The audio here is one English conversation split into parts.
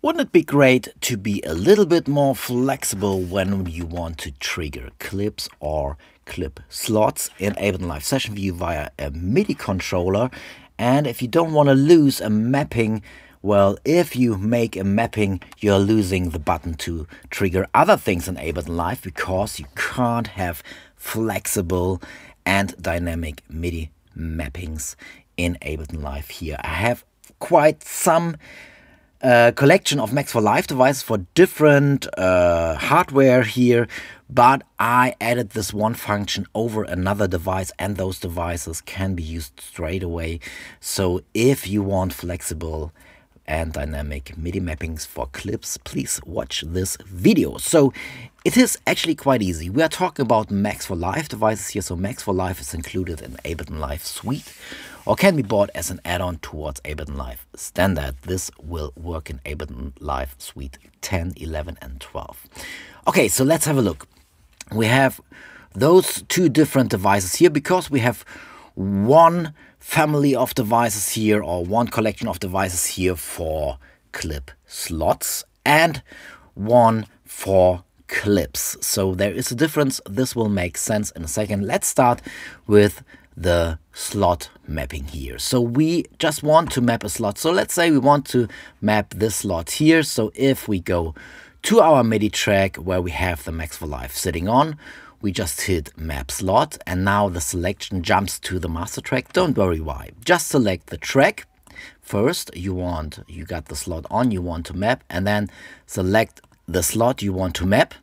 Wouldn't it be great to be a little bit more flexible when you want to trigger clips or clip slots in Ableton Live Session View via a MIDI controller? And if you don't want to lose a mapping, well, if you make a mapping, you're losing the button to trigger other things in Ableton Live because you can't have flexible and dynamic MIDI mappings in Ableton Live here. I have quite some uh, collection of Max for Live devices for different uh, hardware here, but I added this one function over another device and those devices can be used straight away. So if you want flexible and dynamic MIDI mappings for clips, please watch this video. So it is actually quite easy. We are talking about Max for Live devices here. So Max for Live is included in Ableton Live Suite or can be bought as an add-on towards Ableton Live Standard. This will work in Ableton Live Suite 10, 11 and 12. Okay, so let's have a look. We have those two different devices here because we have one family of devices here or one collection of devices here for clip slots and one for clips. So there is a difference. This will make sense in a second. Let's start with the slot mapping here. So we just want to map a slot. So let's say we want to map this slot here. So if we go to our MIDI track where we have the Max for Live sitting on, we just hit map slot and now the selection jumps to the master track. Don't worry why. Just select the track. First, you want, you got the slot on, you want to map and then select the slot you want to map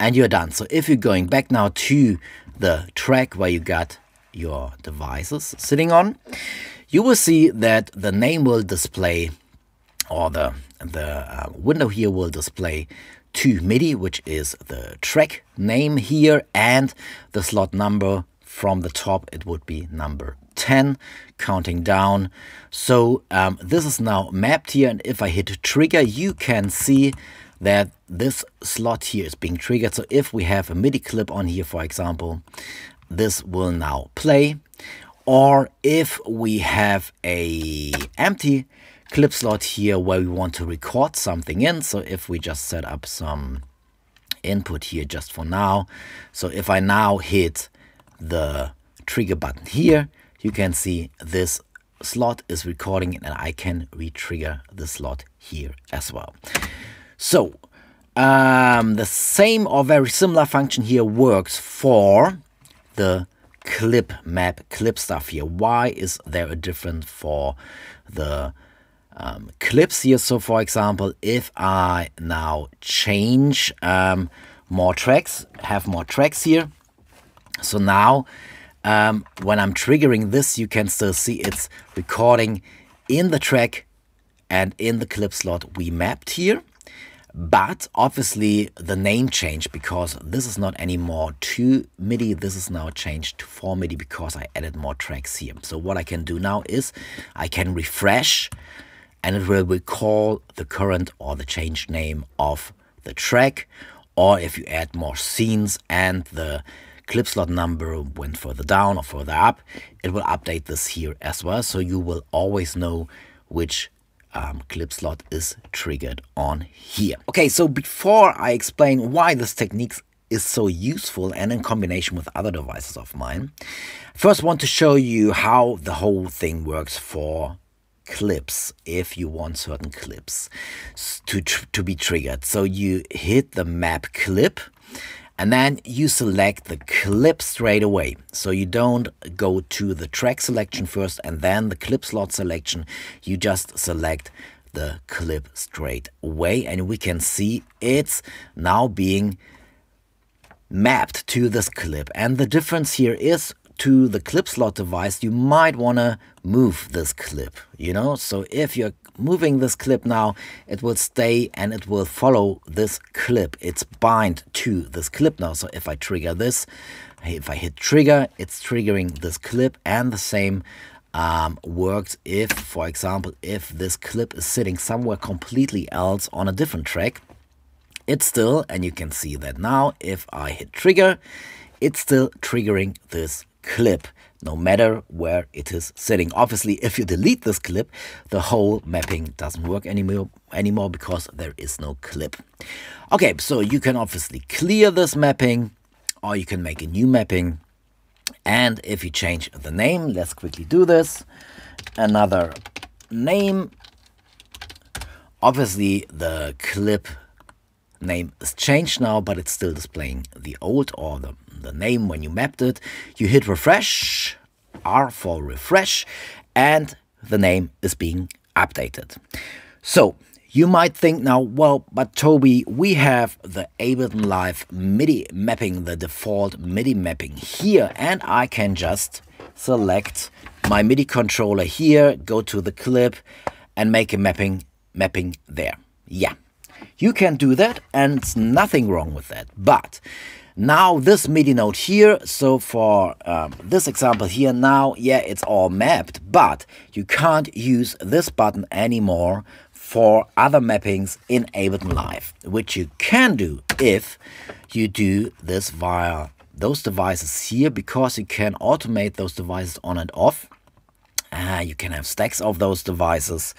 and you're done. So if you're going back now to the track where you got your devices sitting on, you will see that the name will display or the, the uh, window here will display to MIDI, which is the track name here, and the slot number from the top, it would be number 10, counting down. So um, this is now mapped here, and if I hit trigger, you can see that this slot here is being triggered. So if we have a MIDI clip on here, for example, this will now play. Or if we have a empty clip slot here where we want to record something in. So if we just set up some input here just for now. So if I now hit the trigger button here, you can see this slot is recording and I can retrigger the slot here as well. So um, the same or very similar function here works for the clip map clip stuff here. Why is there a difference for the um, clips here. So for example, if I now change um, more tracks, have more tracks here. So now um, when I'm triggering this, you can still see it's recording in the track and in the clip slot we mapped here. But obviously the name changed because this is not anymore 2 MIDI. This is now changed to 4 MIDI because I added more tracks here. So what I can do now is I can refresh and it will recall the current or the changed name of the track or if you add more scenes and the clip slot number went further down or further up it will update this here as well so you will always know which um, clip slot is triggered on here okay so before I explain why this technique is so useful and in combination with other devices of mine first want to show you how the whole thing works for clips if you want certain clips to, to be triggered. So you hit the map clip and then you select the clip straight away. So you don't go to the track selection first and then the clip slot selection. You just select the clip straight away and we can see it's now being mapped to this clip. And the difference here is to the clip slot device, you might want to move this clip, you know? So if you're moving this clip now, it will stay and it will follow this clip. It's bind to this clip now. So if I trigger this, if I hit trigger, it's triggering this clip and the same um, works if, for example, if this clip is sitting somewhere completely else on a different track, it's still, and you can see that now, if I hit trigger, it's still triggering this clip no matter where it is sitting. Obviously, if you delete this clip, the whole mapping doesn't work anymore, anymore because there is no clip. Okay, so you can obviously clear this mapping or you can make a new mapping. And if you change the name, let's quickly do this. Another name. Obviously, the clip name is changed now, but it's still displaying the old or the, the name when you mapped it. You hit refresh, R for refresh, and the name is being updated. So you might think now, well, but Toby, we have the Ableton Live MIDI mapping, the default MIDI mapping here, and I can just select my MIDI controller here, go to the clip, and make a mapping mapping there. Yeah, you can do that and nothing wrong with that. But now this MIDI note here, so for um, this example here now, yeah, it's all mapped, but you can't use this button anymore for other mappings in Ableton Live, which you can do if you do this via those devices here, because you can automate those devices on and off. Uh, you can have stacks of those devices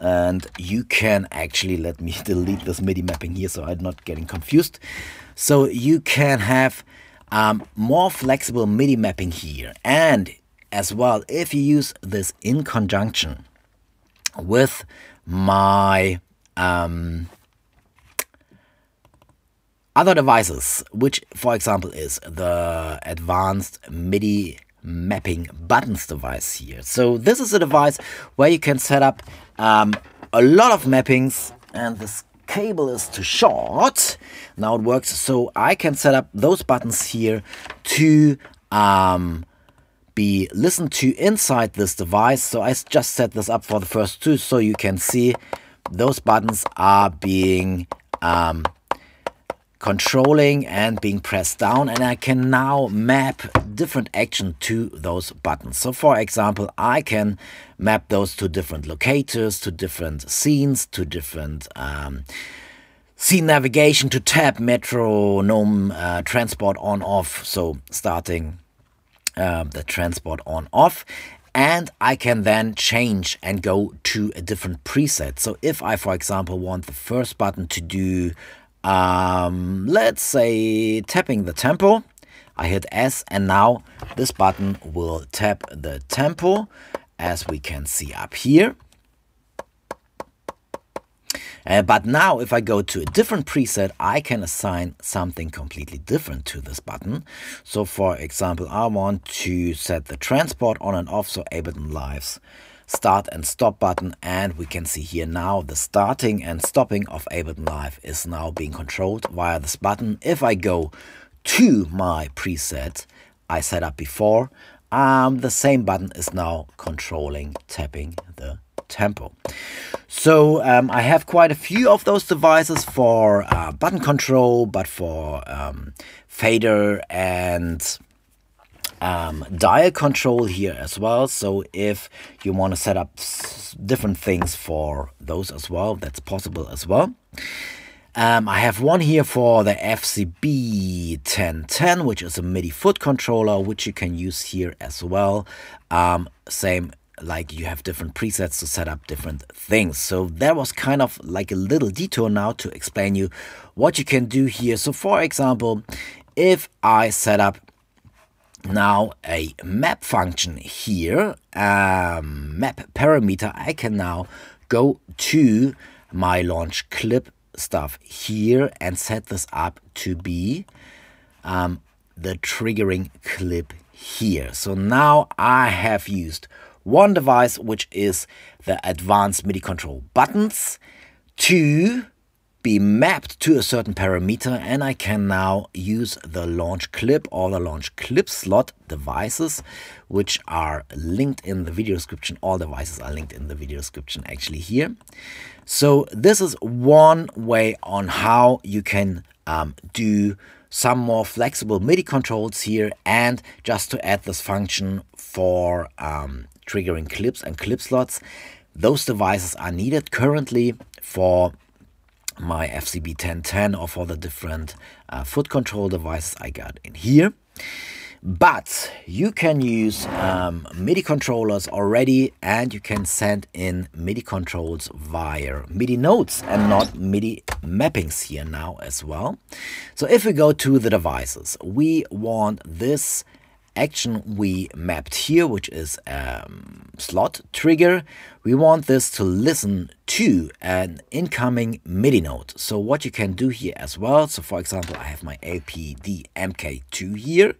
and you can actually let me delete this MIDI mapping here so I'm not getting confused. So you can have um, more flexible MIDI mapping here and as well if you use this in conjunction with my um, other devices, which for example is the advanced MIDI mapping buttons device here. So this is a device where you can set up um, a lot of mappings and this cable is too short. Now it works so I can set up those buttons here to um, be listened to inside this device. So I just set this up for the first two so you can see those buttons are being um, controlling and being pressed down and I can now map different action to those buttons. So for example, I can map those to different locators, to different scenes, to different um, scene navigation, to tab metronome uh, transport on off. So starting uh, the transport on off and I can then change and go to a different preset. So if I, for example, want the first button to do um, let's say tapping the tempo. I hit S and now this button will tap the tempo as we can see up here. Uh, but now if I go to a different preset, I can assign something completely different to this button. So for example, I want to set the transport on and off so Ableton Live's start and stop button and we can see here now the starting and stopping of Ableton Live is now being controlled via this button. If I go to my preset I set up before, um, the same button is now controlling tapping the tempo. So um, I have quite a few of those devices for uh, button control, but for um, fader and um, dial control here as well. So if you want to set up different things for those as well, that's possible as well. Um, I have one here for the FCB 1010, which is a MIDI foot controller, which you can use here as well. Um, same like you have different presets to set up different things. So that was kind of like a little detour now to explain you what you can do here. So for example, if I set up now a map function here, um, map parameter, I can now go to my launch clip stuff here and set this up to be um, the triggering clip here. So now I have used one device, which is the advanced MIDI control buttons, to be mapped to a certain parameter and I can now use the launch clip or the launch clip slot devices which are linked in the video description. All devices are linked in the video description actually here. So this is one way on how you can um, do some more flexible MIDI controls here and just to add this function for um, triggering clips and clip slots. Those devices are needed currently for my FCB 1010 or for the different uh, foot control devices I got in here. But you can use um, MIDI controllers already and you can send in MIDI controls via MIDI notes and not MIDI mappings here now as well. So if we go to the devices, we want this action we mapped here, which is um, slot trigger. We want this to listen to an incoming MIDI note. So what you can do here as well, so for example, I have my APD MK2 here,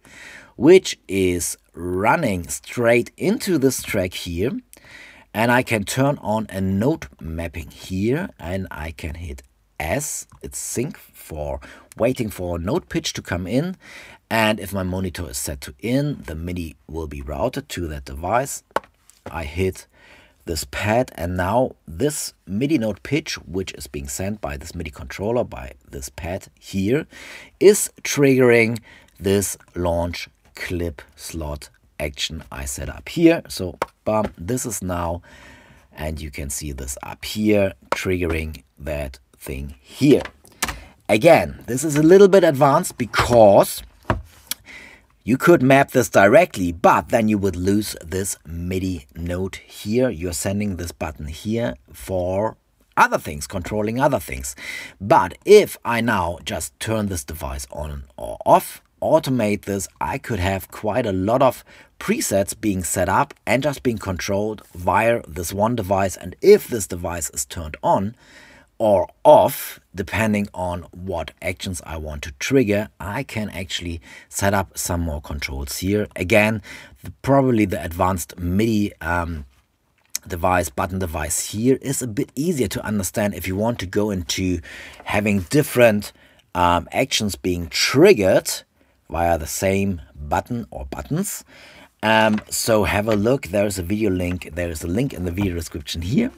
which is running straight into this track here. And I can turn on a note mapping here and I can hit S, it's sync for waiting for a note pitch to come in. And if my monitor is set to in, the MIDI will be routed to that device. I hit this pad and now this MIDI note pitch, which is being sent by this MIDI controller, by this pad here, is triggering this launch clip slot action I set up here. So bam, this is now, and you can see this up here, triggering that thing here. Again, this is a little bit advanced because you could map this directly, but then you would lose this MIDI note here. You're sending this button here for other things, controlling other things. But if I now just turn this device on or off, automate this, I could have quite a lot of presets being set up and just being controlled via this one device. And if this device is turned on, or off, depending on what actions I want to trigger, I can actually set up some more controls here. Again, the, probably the advanced MIDI um, device, button device here is a bit easier to understand if you want to go into having different um, actions being triggered via the same button or buttons. Um, so have a look. There's a video link. There's a link in the video description here.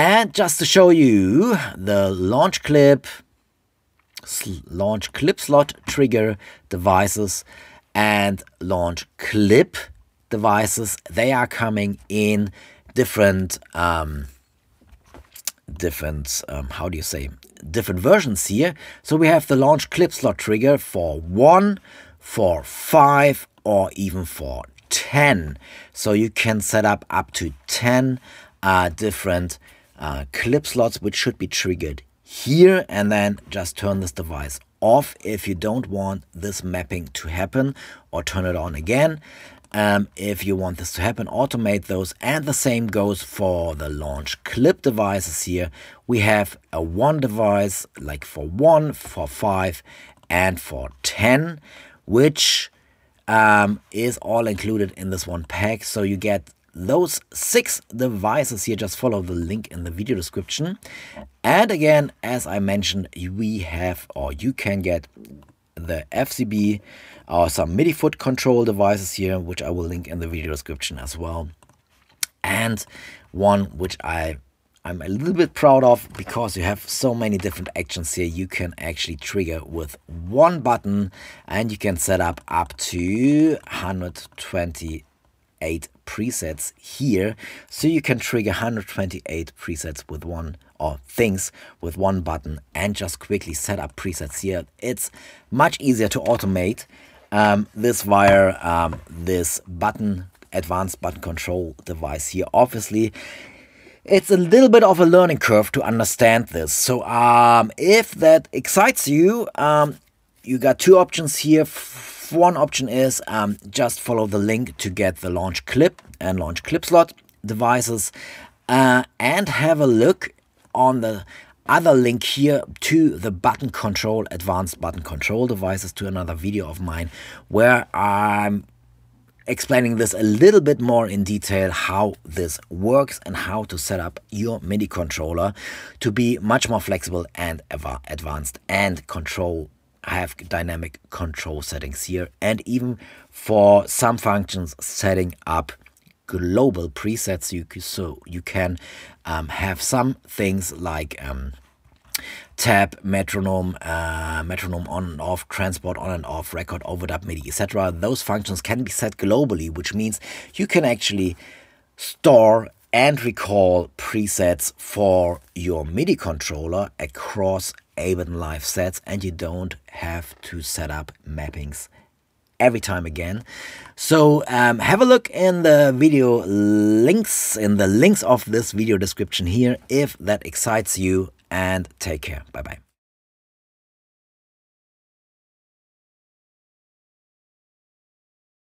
And just to show you the launch clip, launch clip slot trigger devices and launch clip devices, they are coming in different, um, different, um, how do you say, different versions here. So we have the launch clip slot trigger for one, for five, or even for 10. So you can set up up to 10 uh, different uh, clip slots which should be triggered here and then just turn this device off if you don't want this mapping to happen or turn it on again. Um, if you want this to happen automate those. And the same goes for the launch clip devices here. We have a one device like for one for five and for 10 which um, is all included in this one pack. So you get those six devices here just follow the link in the video description. And again as i mentioned we have or you can get the fcb or uh, some midi foot control devices here which i will link in the video description as well. And one which i I'm a little bit proud of because you have so many different actions here you can actually trigger with one button. And you can set up up to 120 eight presets here. So you can trigger 128 presets with one or things with one button and just quickly set up presets here. It's much easier to automate um, this via um, this button advanced button control device here. Obviously it's a little bit of a learning curve to understand this. So um, if that excites you um, you got two options here one option is um, just follow the link to get the launch clip and launch clip slot devices uh, and have a look on the other link here to the button control advanced button control devices to another video of mine where I'm explaining this a little bit more in detail how this works and how to set up your MIDI controller to be much more flexible and ever advanced and control have dynamic control settings here and even for some functions setting up global presets you so you can um, have some things like um, tab, metronome, uh, metronome on and off, transport on and off, record, overdub, MIDI, etc. Those functions can be set globally, which means you can actually store and recall presets for your MIDI controller across Ableton Live sets and you don't have to set up mappings every time again. So um, have a look in the video links, in the links of this video description here, if that excites you, and take care. Bye bye.